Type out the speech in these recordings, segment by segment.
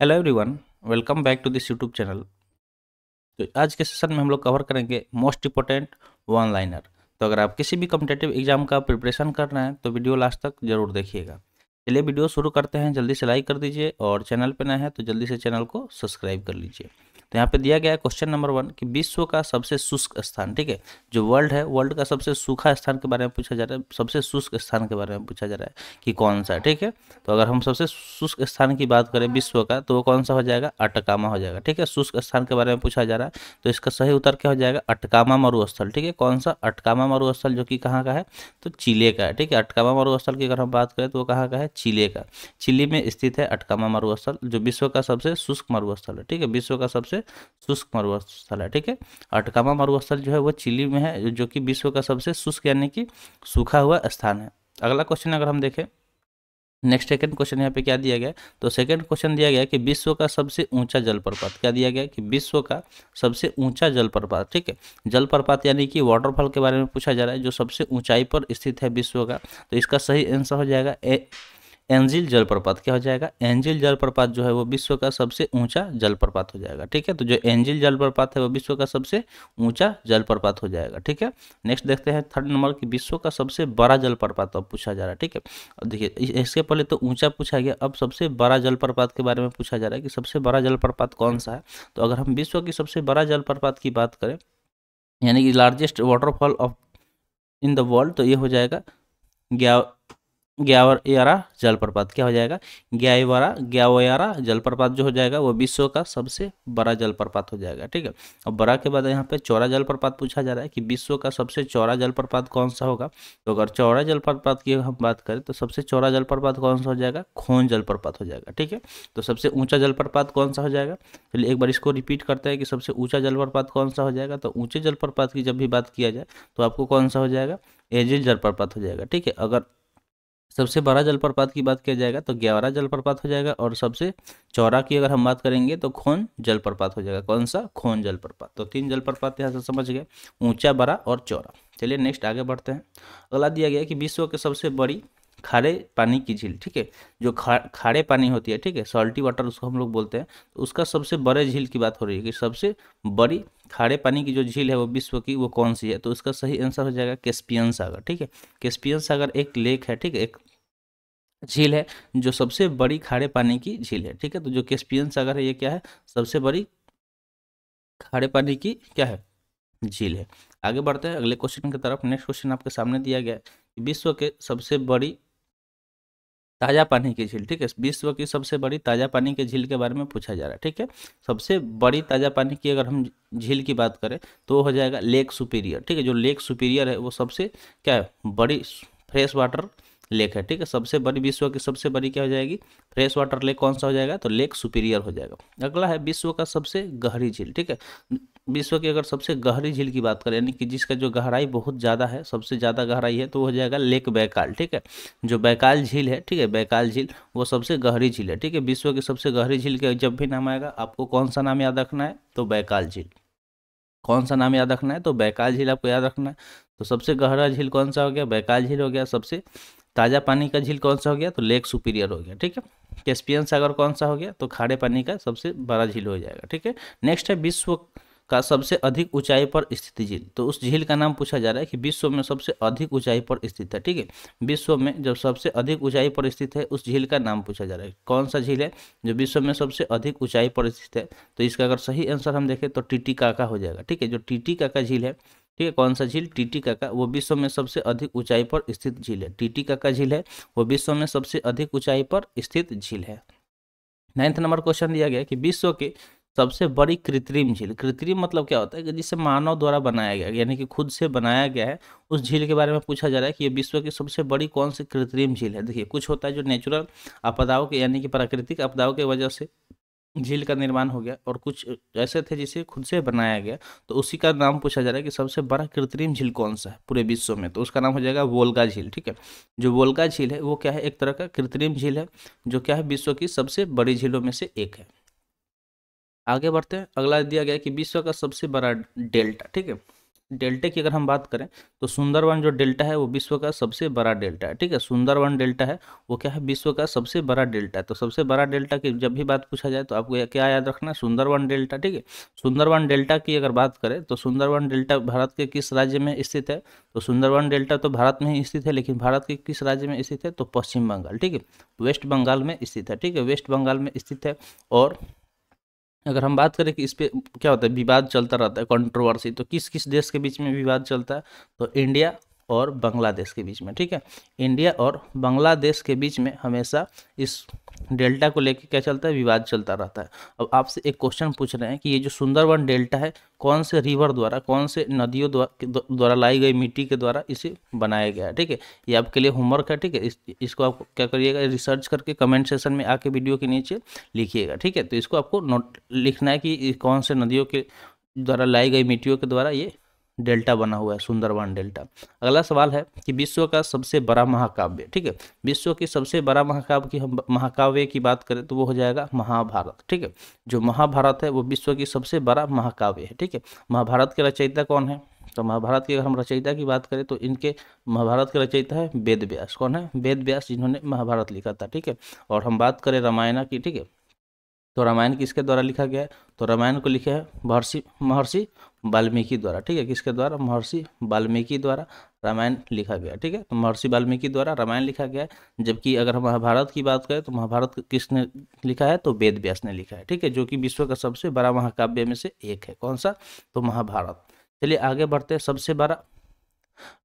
Hello everyone welcome back to this YouTube channel तो आज के सेशन में हम लोग कवर करेंगे मोस्ट इंपॉर्टेंट वन लाइनर तो अगर आप किसी भी कम्पिटेटिव एग्ज़ाम का प्रिपरेशन कर रहे हैं तो वीडियो लास्ट तक ज़रूर देखिएगा। चलिए वीडियो शुरू करते हैं। जल्दी से लाइक कर दीजिए और चैनल पर नए हैं तो जल्दी से चैनल को सब्सक्राइब कर लीजिए। तो यहाँ पे दिया गया है क्वेश्चन नंबर वन कि विश्व का सबसे शुष्क स्थान, ठीक है? जो वर्ल्ड है वर्ल्ड का सबसे सूखा स्थान के बारे में पूछा जा रहा है, सबसे शुष्क स्थान के बारे में पूछा जा रहा है कि कौन सा, ठीक है? तो अगर हम सबसे शुष्क स्थान की बात करें विश्व का तो वो कौन सा हो जाएगा? अटकामा हो जाएगा, ठीक है? शुष्क स्थान के बारे में पूछा जा रहा है तो इसका सही उत्तर क्या हो जाएगा? अटकामा मरुस्थल, ठीक है? कौन सा? अटकामा मरुस्थल जो कि कहाँ का है? तो चिले का है, ठीक है? अटकामा मरुस्थल की अगर हम बात करें तो वो कहाँ का है? चिले का। चिली में स्थित है अटकामा मरुस्थल, जो विश्व का सबसे शुष्क मरुस्थल है, ठीक है? विश्व का सबसे शुष्क मरुस्थल है, ठीक है? अटकामा मरुस्थल जो है वो चिली में है, जो कि विश्व का सबसे शुष्क यानी कि सूखा हुआ स्थान है। अगला क्वेश्चन अगर हम देखें नेक्स्ट सेकंड क्वेश्चन यहाँ पे क्या दिया गया? तो सेकंड क्वेश्चन दिया गया कि विश्व का सबसे ऊँचा जलप्रपात, क्या दिया गया कि विश्व का सबसे ऊँचा जलप्रपात, ठीक है? जलप्रपात यानी कि वाटरफॉल के बारे में पूछा जा रहा है, जो सबसे ऊंचाई पर स्थित है विश्व का। तो इसका सही आंसर हो जाएगा ए एंजिल जलप्रपात क्या हो जाएगा? एंजिल जलप्रपात जो है वो विश्व का सबसे ऊँचा जलप्रपात हो जाएगा, ठीक है? तो जो एंजिल जलप्रपात है वो विश्व का सबसे ऊँचा जलप्रपात हो जाएगा, ठीक है? नेक्स्ट देखते हैं थर्ड नंबर की विश्व का सबसे बड़ा जलप्रपात अब पूछा जा रहा है, ठीक है? देखिए इसके पहले तो ऊँचा पूछा गया, अब सबसे बड़ा जलप्रपात के बारे में पूछा जा रहा है कि सबसे बड़ा जलप्रपात कौन सा है? तो अगर हम विश्व की सबसे बड़ा जलप्रपात की बात करें, यानी कि largest waterfall of in the world तो ये हो जाएगा ग्यावयारा जलप्रपात, क्या हो जाएगा? ग्यावरा ग्यावयारा जलप्रपात जो हो जाएगा, वो विश्व का सबसे बड़ा जलप्रपात हो जाएगा, ठीक है? और बड़ा के बाद यहाँ पे चौड़ा जलप्रपात पूछा जा रहा है कि विश्व का सबसे चौड़ा जलप्रपात कौन सा होगा? तो अगर चौड़ा जलप्रपात की हम बात करें तो सबसे चौड़ा जलप्रपात कौन सा हो जाएगा? खोन जलप्रपात हो जाएगा, ठीक है? तो सबसे ऊँचा जलप्रपात कौन सा हो जाएगा? चलिए एक बार इसको रिपीट करते हैं कि सबसे ऊँचा जलप्रपात कौन सा हो जाएगा? तो ऊँचे जलप्रपात की जब भी बात किया जाए तो आपको कौन सा हो जाएगा? एजिल जलप्रपात हो जाएगा, ठीक है? अगर सबसे बड़ा जलप्रपात की बात किया जाएगा तो ग्यारह जलप्रपात हो जाएगा और सबसे चौरा की अगर हम बात करेंगे तो खोन जलप्रपात हो जाएगा। कौन सा? खोन जलप्रपात। तो तीन जलप्रपात यहाँ से समझ गए, ऊँचा, बड़ा और चौरा चलिए नेक्स्ट आगे बढ़ते हैं। अगला दिया गया कि विश्व के सबसे बड़ी खारे पानी की झील, ठीक है? जो खा, खारे पानी होती है, ठीक है? सॉल्टी वाटर उसको हम लोग बोलते हैं। तो उसका सबसे बड़े झील की बात हो रही है कि सबसे बड़ी खारे पानी की जो झील है वो विश्व की, वो कौन सी है? तो उसका सही आंसर हो जाएगा कैस्पियन सागर, ठीक है? कैस्पियन सागर एक लेक है, ठीक है? एक झील है जो सबसे बड़ी खारे पानी की झील है, ठीक है? तो जो कैस्पियन सागर है, ये क्या है? सबसे बड़ी खारे पानी की क्या है? झील है। आगे बढ़ते हैं, अगले क्वेश्चन की तरफ़। नेक्स्ट क्वेश्चन आपके सामने दिया गया है विश्व के सबसे बड़ी ताज़ा पानी की झील, ठीक है? विश्व की सबसे बड़ी ताज़ा पानी के झील के बारे में पूछा जा रहा है, ठीक है? सबसे बड़ी ताज़ा पानी की अगर हम झील की बात करें तो हो जाएगा लेक सुपीरियर, ठीक है? जो लेक सुपीरियर है, वो सबसे क्या है? बड़ी फ्रेश वाटर लेक है, ठीक है? सबसे बड़ी, विश्व की सबसे बड़ी क्या हो जाएगी? फ्रेश वाटर लेक कौन सा हो जाएगा? तो लेक सुपीरियर हो जाएगा। अगला है विश्व का सबसे गहरी झील, ठीक है? विश्व की अगर सबसे गहरी झील की बात करें, यानी कि जिसका जो गहराई बहुत ज़्यादा है, सबसे ज़्यादा गहराई है तो वो हो जाएगा लेक बैकाल, ठीक है? जो बैकाल झील है, ठीक है, बैकाल झील, वो सबसे गहरी झील है, ठीक है? विश्व की सबसे गहरी झील के जब भी नाम आएगा, आपको कौन सा नाम याद रखना है? तो बैकाल झील। कौन सा नाम याद रखना है? तो बैकाल झील आपको याद रखना है। तो सबसे गहरा झील कौन सा हो गया? बैकाल झील हो गया। सबसे ताज़ा पानी का झील कौन सा हो गया? तो लेक सुपीरियर हो गया, ठीक है? कैस्पियन सागर कौन सा हो गया? तो खारे पानी का सबसे बड़ा झील हो जाएगा, ठीक है? नेक्स्ट है विश्व का सबसे अधिक ऊंचाई पर स्थित झील। तो उस झील का नाम पूछा जा रहा है कि विश्व में सबसे अधिक ऊंचाई पर स्थित है, ठीक है? विश्व में जब सबसे अधिक ऊंचाई पर स्थित है, उस झील का नाम पूछा जा रहा है। कौन सा झील है जो विश्व में सबसे अधिक ऊंचाई पर स्थित है? तो इसका अगर सही आंसर हम देखें तो टीटी काका हो जाएगा, ठीक है? जो टीटी काका झील है, ठीक है? कौन सा झील? टीटी काका, वो विश्व में सबसे अधिक ऊंचाई पर स्थित झील है। टीटी काका झील है, वो विश्व में सबसे अधिक ऊंचाई पर स्थित झील है। नाइन्थ नंबर क्वेश्चन दिया गया कि विश्व के सबसे बड़ी कृत्रिम झील। कृत्रिम मतलब क्या होता है कि जिसे मानव द्वारा बनाया गया, यानी कि खुद से बनाया गया है, उस झील के बारे में पूछा जा रहा है कि ये विश्व की सबसे बड़ी कौन सी कृत्रिम झील है। देखिए, कुछ होता है जो नेचुरल आपदाओं के, यानी कि प्राकृतिक आपदाओं की वजह से झील का निर्माण हो गया और कुछ ऐसे थे जिसे खुद से बनाया गया। तो उसी का नाम पूछा जा रहा है कि सबसे बड़ा कृत्रिम झील कौन सा है पूरे विश्व में। तो उसका नाम हो जाएगा वोल्गा झील, ठीक है? जो वोल्गा झील है, वो क्या है? एक तरह का कृत्रिम झील है, जो क्या है? विश्व की सबसे बड़ी झीलों में से एक है। आगे बढ़ते हैं। अगला दिया गया कि विश्व का सबसे बड़ा डेल्टा, ठीक है? डेल्टा की अगर हम बात करें तो सुंदरवन जो डेल्टा है, वो विश्व का सबसे बड़ा डेल्टा है, ठीक है? सुंदरवन डेल्टा है, वो क्या है? विश्व का सबसे बड़ा डेल्टा है। तो सबसे बड़ा डेल्टा की जब भी बात पूछा जाए तो आपको क्या याद रखना है? सुंदरवन डेल्टा, ठीक है? सुंदरवन डेल्टा की अगर बात करें तो सुंदरवन डेल्टा भारत के किस राज्य में स्थित है? तो सुंदरवन डेल्टा तो भारत में ही स्थित है, लेकिन भारत के किस राज्य में स्थित है? तो पश्चिम बंगाल, ठीक है? वेस्ट बंगाल में स्थित है, ठीक है? वेस्ट बंगाल में स्थित है और अगर हम बात करें कि इस पर क्या होता है, विवाद चलता रहता है कंट्रोवर्सी तो किस किस देश के बीच में विवाद चलता है? तो इंडिया और बांग्लादेश के बीच में ठीक है? इंडिया और बांग्लादेश के बीच में हमेशा इस डेल्टा को लेकर क्या चलता है? विवाद चलता रहता है। अब आपसे एक क्वेश्चन पूछ रहे हैं कि ये जो सुंदरवन डेल्टा है कौन से रिवर द्वारा कौन से नदियों द्वारा लाई गई मिट्टी के द्वारा इसे बनाया गया है ठीक है? ये आपके लिए होमवर्क है ठीक है? इस, इसको आप क्या करिएगा रिसर्च करके कमेंट सेशन में आके वीडियो के नीचे लिखिएगा ठीक है? तो इसको आपको नोट लिखना है कि कौन से नदियों के द्वारा लाई गई मिट्टियों के द्वारा ये डेल्टा बना हुआ है सुंदरवन डेल्टा। अगला सवाल है कि विश्व का सबसे बड़ा महाकाव्य, ठीक है? विश्व की सबसे बड़ा महाकाव्य की हम, महाकाव्य की बात करें तो वो हो जाएगा महाभारत, ठीक है? जो महाभारत है वो विश्व की सबसे बड़ा महाकाव्य है, ठीक है? महाभारत के रचयिता कौन है? तो महाभारत की अगर हम रचयिता की बात करें तो इनके, महाभारत के रचयिता है वेद व्यास कौन है? वेद व्यास जिन्होंने महाभारत लिखा था, ठीक है? और हम बात करें रामायण की, ठीक है? तो रामायण किसके द्वारा लिखा गया है? तो रामायण को लिखे है महर्षि महर्षि वाल्मीकि द्वारा, ठीक है? किसके द्वारा? महर्षि वाल्मीकि द्वारा रामायण लिखा गया, ठीक है? तो महर्षि वाल्मीकि द्वारा रामायण लिखा गया है। जबकि अगर हम महाभारत की बात करें तो महाभारत किसने लिखा है? तो वेद व्यास ने लिखा है, ठीक है? जो कि विश्व का सबसे बड़ा महाकाव्य में से एक है। कौन सा? तो महाभारत। चलिए आगे बढ़ते हैं। सबसे बड़ा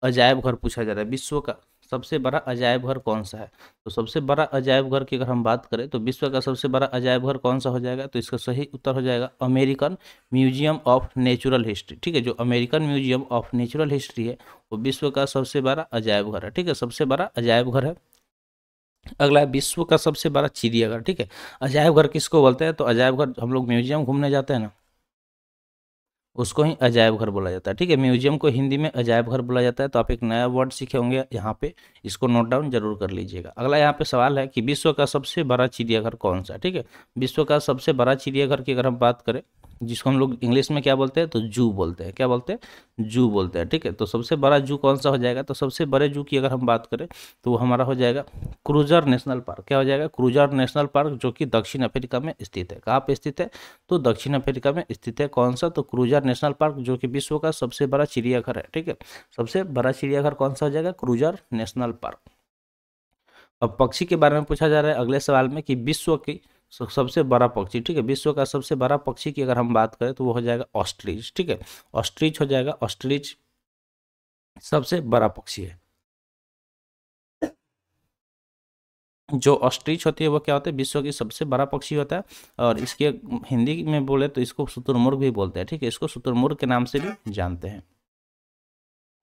अजायब घर पूछा जा रहा है। विश्व का सबसे बड़ा अजायब घर कौन सा है? तो सबसे बड़ा अजायब घर की अगर हम बात करें तो विश्व का सबसे बड़ा अजायब घर कौन सा हो जाएगा? तो इसका सही उत्तर हो जाएगा American Museum of Natural History. ठीक है, जो American Museum of Natural History है, वो विश्व का सबसे बड़ा अजायब घर है। ठीक है, सबसे बड़ा अजायब घर है। अगला है विश्व का सबसे बड़ा चिड़ियाघर। ठीक है, अजायब घर किसको बोलते हैं? तो अजायब घर हम लोग म्यूज़ियम घूमने जाते हैं ना। उसको ही अजायब घर बोला जाता है। ठीक है, म्यूज़ियम को हिंदी में अजायब घर बोला जाता है तो आप एक नया वर्ड सीखे होंगे, यहाँ पे इसको नोट डाउन ज़रूर कर लीजिएगा। अगला यहाँ पे सवाल है कि विश्व का सबसे बड़ा चिड़ियाघर कौन सा? ठीक है, विश्व का सबसे बड़ा चिड़ियाघर की अगर हम बात करें जिसको हम लोग इंग्लिश में क्या बोलते हैं तो जू बोलते हैं। क्या बोलते हैं? जू बोलते हैं, ठीक है? तो सबसे बड़ा जू कौन सा हो जाएगा? तो सबसे बड़े जू की अगर हम बात करें तो वो हमारा हो जाएगा क्रूजर नेशनल पार्क। क्या हो जाएगा? क्रूजर नेशनल पार्क जो कि दक्षिण अफ्रीका में स्थित है। कहाँ पे स्थित है? तो दक्षिण अफ्रीका में स्थित है कौन सा? तो क्रूजर नेशनल पार्क जो कि विश्व का सबसे बड़ा चिड़ियाघर है, ठीक है? सबसे बड़ा चिड़ियाघर कौन सा हो जाएगा? Kruger National Park. अब पक्षी के बारे में पूछा जा रहा है अगले सवाल में कि विश्व की सबसे बड़ा पक्षी, ठीक है? विश्व का सबसे बड़ा पक्षी की अगर हम बात करें तो वो हो जाएगा ऑस्ट्रिच, ठीक है? ऑस्ट्रिच हो जाएगा, ऑस्ट्रिच सबसे बड़ा पक्षी है। जो ऑस्ट्रिच होती है वो क्या होता है? विश्व की सबसे बड़ा पक्षी होता है और इसके हिंदी में बोले तो इसको शुतुरमुर्ग भी बोलते हैं, ठीक है? इसको शुतुरमुर्ग के नाम से भी जानते हैं।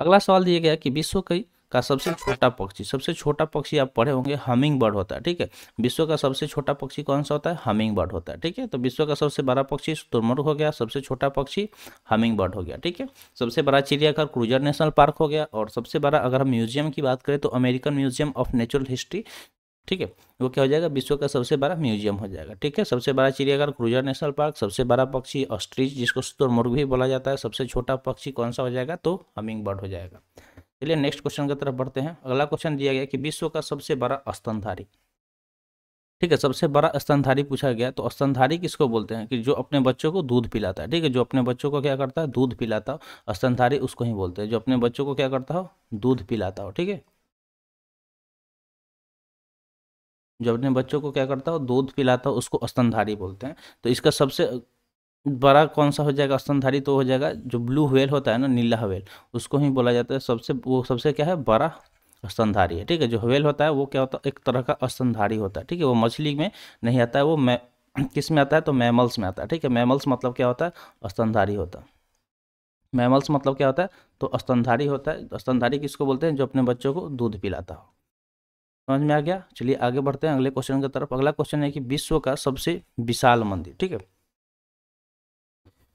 अगला सवाल दिया गया कि विश्व की का सबसे छोटा पक्षी। सबसे छोटा पक्षी आप पढ़े होंगे हमिंग बर्ड होता है, ठीक है? विश्व का सबसे छोटा पक्षी कौन सा होता है? हमिंग बर्ड होता है, ठीक है? तो विश्व का सबसे बड़ा पक्षी तुरमुर्ग हो गया, सबसे छोटा पक्षी हमिंग बर्ड हो गया, ठीक है? सबसे बड़ा चिड़ियाघर क्रूजर नेशनल पार्क हो गया, और सबसे बड़ा अगर हम म्यूज़ियम की बात करें तो American Museum of Natural History, ठीक है? वो क्या हो जाएगा? विश्व का सबसे बड़ा म्यूज़ियम हो जाएगा, ठीक है? सबसे बड़ा चिड़ियाघर क्रूजर नेशनल पार्क, सबसे बड़ा पक्षी ऑस्ट्रिच, जिसको शुतुरमुर्ग भी बोला जाता है, सबसे छोटा पक्षी कौन सा हो जाएगा? तो हमिंग बर्ड हो जाएगा। चलिए नेक्स्ट क्वेश्चन की तरफ़ बढ़ते हैं। अगला क्वेश्चन दिया गया कि विश्व का सबसे बड़ा स्तनधारी। ठीक है, सबसे बड़ा स्तनधारी पूछा गया तो स्तनधारी किसको बोलते हैं? कि जो अपने बच्चों को दूध पिलाता है। ठीक है, जो अपने बच्चों को क्या करता है? दूध पिलाता हो। स्तनधारी उसको ही बोलते हैं। जो अपने बच्चों को क्या करता हो? दूध पिलाता हो। ठीक है? जो अपने बच्चों को क्या करता हो? दूध पिलाता हो, उसको स्तनधारी बोलते हैं। तो इसका सबसे बड़ा कौन सा हो जाएगा? स्तनधारी तो हो जाएगा। जो ब्लू व्हेल होता है ना, नीला व्हेल उसको ही बोला जाता है सबसे, वो सबसे क्या है? बड़ा स्तनधारी है, ठीक है? जो व्हेल होता है, वो क्या होता है? एक तरह का स्तनधारी होता है, ठीक है? वो मछली में नहीं आता है, वो मै, किसमें आता है? तो मैमल्स में आता है, ठीक है? मैमल्स मतलब क्या होता है? स्तनधारी होता है। मैमल्स मतलब क्या होता है? तो स्तनधारी होता है। स्तनधारी किसको बोलते हैं? जो अपने बच्चों को दूध पिलाता हो। समझ में आ गया? चलिए आगे बढ़ते हैं, अगले क्वेश्चन की तरफ़। अगला क्वेश्चन है कि विश्व का सबसे विशाल मंदिर, ठीक है?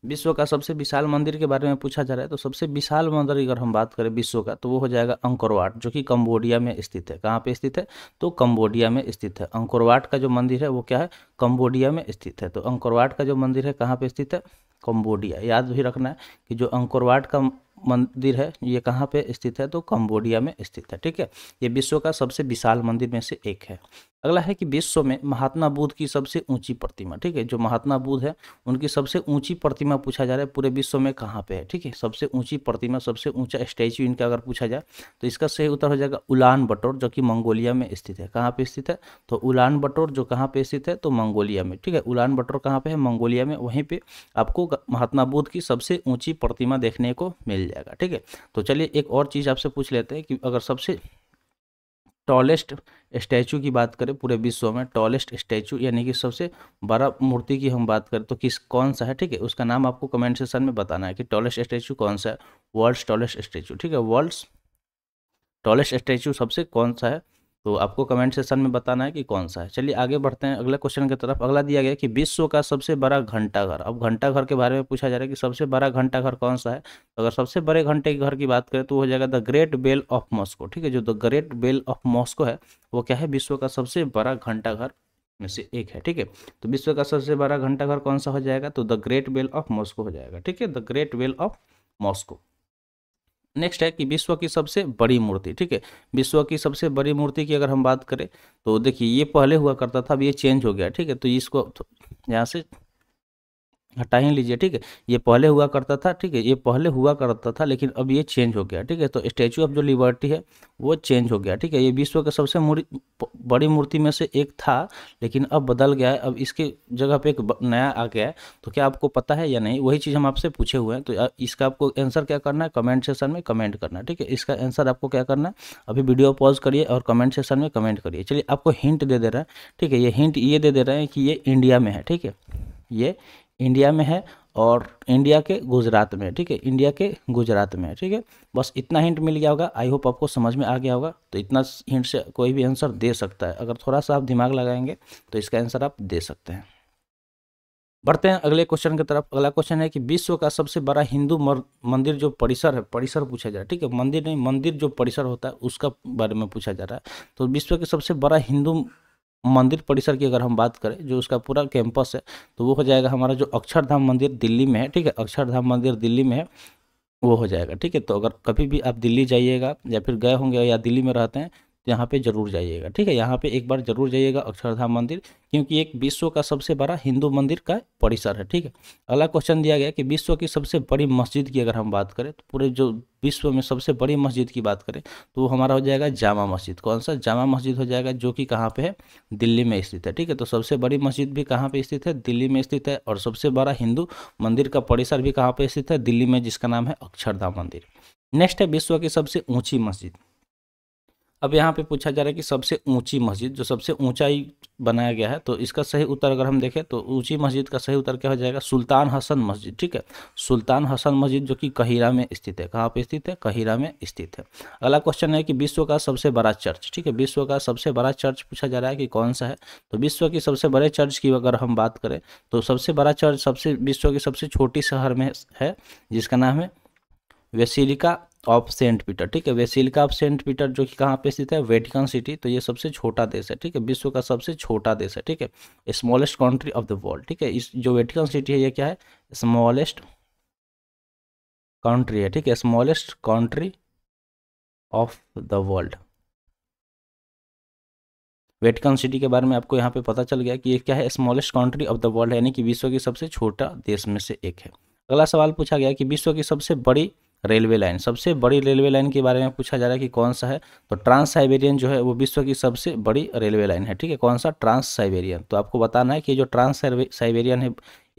विश्व का सबसे विशाल मंदिर के बारे में पूछा जा रहा है तो सबसे विशाल मंदिर अगर हम बात करें विश्व का तो वो हो जाएगा अंकोरवाट, जो कि कम्बोडिया में स्थित है। कहाँ पे स्थित है? तो कम्बोडिया में स्थित है। अंकोरवाट का जो मंदिर है, वो क्या है? कम्बोडिया में स्थित है। तो अंकोरवाट का जो मंदिर है, कहाँ पे स्थित है? कम्बोडिया याद भी रखना है कि जो अंकोरवाट का मंदिर है, ये कहाँ पे स्थित है? तो कम्बोडिया में स्थित है, ठीक है? ये विश्व का सबसे विशाल मंदिर में से एक है। अगला है कि विश्व में महात्मा बुद्ध की सबसे ऊँची प्रतिमा, ठीक है? जो महात्मा बुद्ध है, उनकी सबसे ऊँची प्रतिमा पूछा जा रहा है पूरे विश्व में कहाँ पे है, ठीक है? सबसे ऊँची प्रतिमा, सबसे ऊँचा स्टैच्यू इनका अगर पूछा जाए तो इसका सही उत्तर हो जाएगा उलान बटोर, जो कि मंगोलिया में स्थित है। कहाँ पे स्थित है? तो उलान बटोर जो कहाँ पे स्थित है? तो मंगोलिया में, ठीक है? उलान बटोर कहाँ पे है? मंगोलिया में, वहीं पर आपको महात्मा बुद्ध की सबसे ऊँची प्रतिमा देखने को मिल जाएगा, ठीक है? तो चलिए एक और चीज़ आपसे पूछ लेते हैं कि अगर सबसे टॉलेस्ट स्टैचू की बात करें, पूरे विश्व में टॉलेस्ट स्टैचू, यानी कि सबसे बड़ा मूर्ति की हम बात करें तो किस, कौन सा है? ठीक है, उसका नाम आपको कमेंट सेक्शन में बताना है कि टॉलेस्ट स्टैचू कौन सा है वर्ल्ड टॉलेस्ट स्टैचू ठीक है वर्ल्ड टॉलेस्ट स्टैचू सबसे कौन सा है? तो आपको कमेंट सेक्शन में बताना है कि कौन सा है। चलिए आगे बढ़ते हैं अगले क्वेश्चन की तरफ़। अगला दिया गया कि विश्व का सबसे बड़ा घंटाघर। अब घंटाघर के बारे में पूछा जा रहा है कि सबसे बड़ा घंटाघर कौन सा है? तो अगर सबसे बड़े घंटे के घर की बात करें तो हो जाएगा the Great Bell of Moscow. ठीक है, जो the Great Bell of Moscow है, वो क्या है? विश्व का सबसे बड़ा घंटाघर में से एक है। ठीक है तो विश्व का सबसे बड़ा घंटाघर कौन सा हो जाएगा? तो the Great Bell of Moscow हो जाएगा। ठीक है, the Great Bell of Moscow. Next है कि विश्व की सबसे बड़ी मूर्ति, ठीक है? विश्व की सबसे बड़ी मूर्ति की अगर हम बात करें तो देखिए ये पहले हुआ करता था, अब ये चेंज हो गया, ठीक है? तो इसको यहाँ से हटा ही लीजिए, ठीक है? ये पहले हुआ करता था, ठीक है? ये पहले हुआ करता था, लेकिन अब ये चेंज हो गया, ठीक है? तो स्टैचू ऑफ़ जो लिबर्टी है, वो चेंज हो गया, ठीक है? ये विश्व के सबसे बड़ी मूर्ति में से एक था, लेकिन अब बदल गया है। अब इसके जगह पे एक नया आ गया है। तो क्या आपको पता है या नहीं? वही चीज़ हम आपसे पूछे हुए हैं। तो इसका आपको आंसर क्या करना है? कमेंट सेशन में कमेंट करना है, ठीक है? इसका आंसर आपको क्या करना है? अभी वीडियो पॉज करिए और कमेंट सेशन में कमेंट करिए। चलिए, आपको हिंट दे दे रहा है, ठीक है? ये हिंट ये दे दे रहे हैं कि ये इंडिया में है, ठीक है? ये इंडिया में है और इंडिया के गुजरात में ठीक है? इंडिया के गुजरात में ठीक है? बस इतना हिंट मिल गया होगा। आई होप आपको समझ में आ गया होगा। तो इतना हिंट से कोई भी आंसर दे सकता है। अगर थोड़ा सा आप दिमाग लगाएँगे तो इसका आंसर आप दे सकते हैं। बढ़ते हैं अगले क्वेश्चन की तरफ़। अगला क्वेश्चन है कि विश्व का सबसे बड़ा हिंदू मंदिर जो परिसर है, परिसर पूछा जा रहा है, ठीक है? मंदिर नहीं, मंदिर जो परिसर होता है, उसका बारे में पूछा जा रहा है। तो विश्व के सबसे बड़ा हिंदू मंदिर परिसर की अगर हम बात करें, जो उसका पूरा कैंपस है तो वो हो जाएगा हमारा जो अक्षरधाम मंदिर दिल्ली में है, ठीक है? अक्षरधाम मंदिर दिल्ली में है, वो हो जाएगा, ठीक है? तो अगर कभी भी आप दिल्ली जाइएगा या फिर गए होंगे या दिल्ली में रहते हैं तो यहाँ पे ज़रूर जाइएगा, ठीक है? यहाँ पे एक बार ज़रूर जाइएगा अक्षरधाम मंदिर, क्योंकि एक विश्व का सबसे बड़ा हिंदू मंदिर का परिसर है, ठीक है? अगला क्वेश्चन दिया गया कि विश्व की सबसे बड़ी मस्जिद की अगर हम बात करें तो पूरे जो विश्व में सबसे बड़ी मस्जिद की बात करें तो वो हमारा हो जाएगा जामा मस्जिद। कौन सा? जामा मस्जिद हो जाएगा जो कि कहाँ पे है? दिल्ली में स्थित है, ठीक है? तो सबसे बड़ी मस्जिद भी कहाँ पे स्थित है? दिल्ली में स्थित है, और सबसे बड़ा हिंदू मंदिर का परिसर भी कहाँ पे स्थित है? दिल्ली में, जिसका नाम है अक्षरधाम मंदिर। नेक्स्ट है विश्व की सबसे ऊँची मस्जिद। अब यहाँ पे पूछा जा रहा है कि सबसे ऊँची मस्जिद, जो सबसे ऊंचाई बनाया गया है तो इसका सही उत्तर अगर हम देखें तो ऊँची मस्जिद का सही उत्तर क्या हो जाएगा? सुल्तान हसन मस्जिद, ठीक है? सुल्तान हसन मस्जिद जो कि कहिरा में स्थित है। कहाँ पे स्थित है? कहिरा में स्थित है। अगला क्वेश्चन है कि विश्व का सबसे बड़ा चर्च, ठीक है? विश्व का सबसे बड़ा चर्च पूछा जा रहा है कि कौन सा है? तो विश्व की सबसे बड़े चर्च की अगर हम बात करें तो सबसे बड़ा चर्च सबसे, विश्व की सबसे छोटी शहर में है, जिसका नाम है वेसिलिका ऑफ़ सेंट पीटर, ठीक है? वेसिलिका ऑफ़ सेंट पीटर जो कि कहाँ पे स्थित है? वेटिकन सिटी तो ये सबसे छोटा देश है, ठीक है? विश्व का सबसे छोटा देश है, ठीक है? Smallest country of the world ठीक है? इस जो वेटिकन सिटी है, ये क्या है? स्मॉलेस्ट कंट्री है, ठीक है? Smallest country of the world Vatican City के बारे में आपको यहाँ पे पता चल गया कि ये क्या है? Smallest country of the world यानी कि विश्व की सबसे छोटा देश में से एक है। अगला सवाल पूछा गया कि विश्व की सबसे बड़ी रेलवे लाइन। सबसे बड़ी रेलवे लाइन के बारे में पूछा जा रहा है कि कौन सा है? तो ट्रांस साइबेरियन जो है, वो विश्व की सबसे बड़ी रेलवे लाइन है, ठीक है? कौन सा? Trans Siberian. तो आपको बताना है कि जो ट्रांस साइबेरियन है,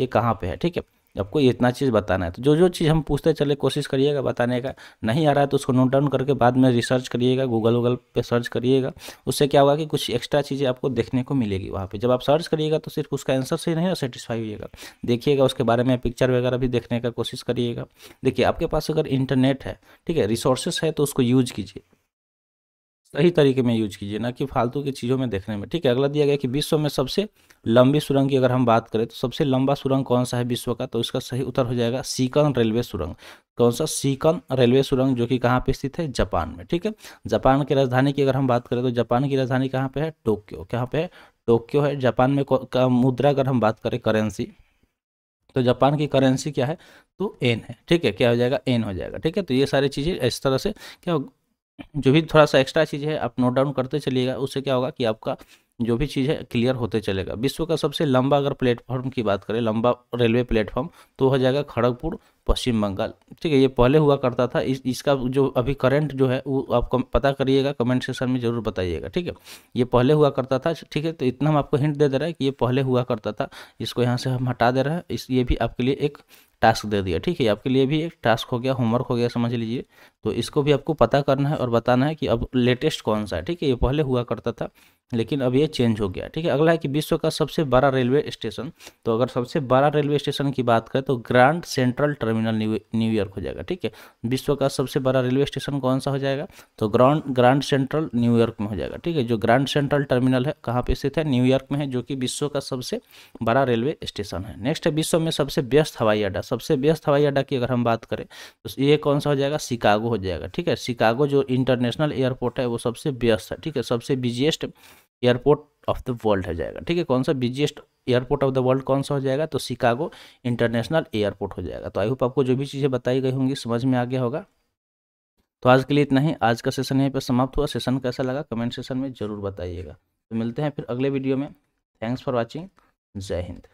ये कहाँ पे है, ठीक है? आपको इतना चीज़ बताना है। तो जो जो चीज़ हम पूछते चले कोशिश करिएगा बताने का। नहीं आ रहा है तो उसको नोट डाउन करके बाद में रिसर्च करिएगा गूगल वूगल पे सर्च करिएगा। उससे क्या होगा कि कुछ एक्स्ट्रा चीज़ें आपको देखने को मिलेगी वहाँ पे। जब आप सर्च करिएगा तो सिर्फ़ उसका आंसर से नहीं सेटिस्फाई होइएगा। देखिएगा उसके बारे में पिक्चर वगैरह भी देखने का कोशिश करिएगा। देखिए, आपके पास अगर इंटरनेट है, ठीक है रिसोर्सेस है तो उसको यूज़ कीजिए। सही तरीके में यूज़ कीजिए, ना कि फालतू की चीज़ों में देखने में। ठीक है, अगला दिया गया कि विश्व में सबसे लंबी सुरंग की अगर हम बात करें तो सबसे लंबा सुरंग कौन सा है विश्व का? तो इसका सही उत्तर हो जाएगा सीकन रेलवे सुरंग। कौन सा? सीकन रेलवे सुरंग जो कि कहाँ पे स्थित है? जापान में। ठीक है, जापान की राजधानी की अगर हम बात करें तो जापान की राजधानी कहाँ पे है? टोक्यो। कहाँ पे है? टोक्यो है। जापान में का मुद्रा अगर हम बात करें करेंसी तो जापान की करेंसी क्या है? तो एन है। ठीक है, क्या हो जाएगा? एन हो जाएगा। ठीक है तो ये सारी चीज़ें इस तरह से क्या जो भी थोड़ा सा एक्स्ट्रा चीज़ है, आप नोट डाउन करते चलिएगा, उससे क्या होगा कि आपका जो भी चीज़ है क्लियर होते चलेगा। विश्व का सबसे लंबा अगर प्लेटफॉर्म की बात करें, लंबा रेलवे प्लेटफॉर्म तो हो जाएगा खड़गपुर, पश्चिम बंगाल। ठीक है, ये पहले हुआ करता था, इस, इसका जो अभी करंट जो है, वो आप पता करिएगा कमेंट सेक्शन में ज़रूर बताइएगा। ठीक है, ये पहले हुआ करता था, ठीक है तो इतना हम आपको हिंट दे दे रहे हैं कि ये पहले हुआ करता था, इसको यहाँ से हम हटा दे रहे हैं, इस, ये भी आपके लिए एक टास्क दे दिया। ठीक है आपके लिए भी एक टास्क हो गया होमवर्क हो गया, समझ लीजिए। तो इसको भी आपको पता करना है और बताना है कि अब लेटेस्ट कौन सा है। ठीक है, ये पहले हुआ करता था लेकिन अब ये चेंज हो गया, ठीक है? अगला है कि विश्व का सबसे बड़ा रेलवे स्टेशन तो अगर सबसे बड़ा रेलवे स्टेशन की बात करें तो ग्रांड सेंट्रल टर्मिनल न्यूयॉर्क हो जाएगा, ठीक है? विश्व का सबसे बड़ा रेलवे स्टेशन कौन सा हो जाएगा? तो ग्रांड ग्रांड सेंट्रल न्यूयॉर्क में हो जाएगा, ठीक है? जो ग्रांड सेंट्रल टर्मिनल है, कहाँ पे स्थित है? न्यूयॉर्क में है, जो कि विश्व का सबसे बड़ा रेलवे स्टेशन है। नेक्स्ट है, विश्व में सबसे व्यस्त हवाई अड्डा, सबसे व्यस्त हवाई अड्डा की अगर हम बात करें तो ये कौन सा हो जाएगा? शिकागो हो जाएगा, ठीक है? शिकागो जो इंटरनेशनल एयरपोर्ट है, वो सबसे व्यस्त है, ठीक है? सबसे busiest airport of the world हो जाएगा। ठीक है, कौन सा busiest airport of the world कौन सा हो जाएगा? तो शिकागो इंटरनेशनल एयरपोर्ट हो जाएगा। तो आई होप आपको जो भी चीज़ें बताई गई होंगी, समझ में आ गया होगा। तो आज के लिए इतना ही। आज का सेशन यहीं पर समाप्त हुआ। सेशन कैसा लगा कमेंट सेशन में ज़रूर बताइएगा। तो मिलते हैं फिर अगले वीडियो में। थैंक्स फॉर वॉचिंग जय हिंद।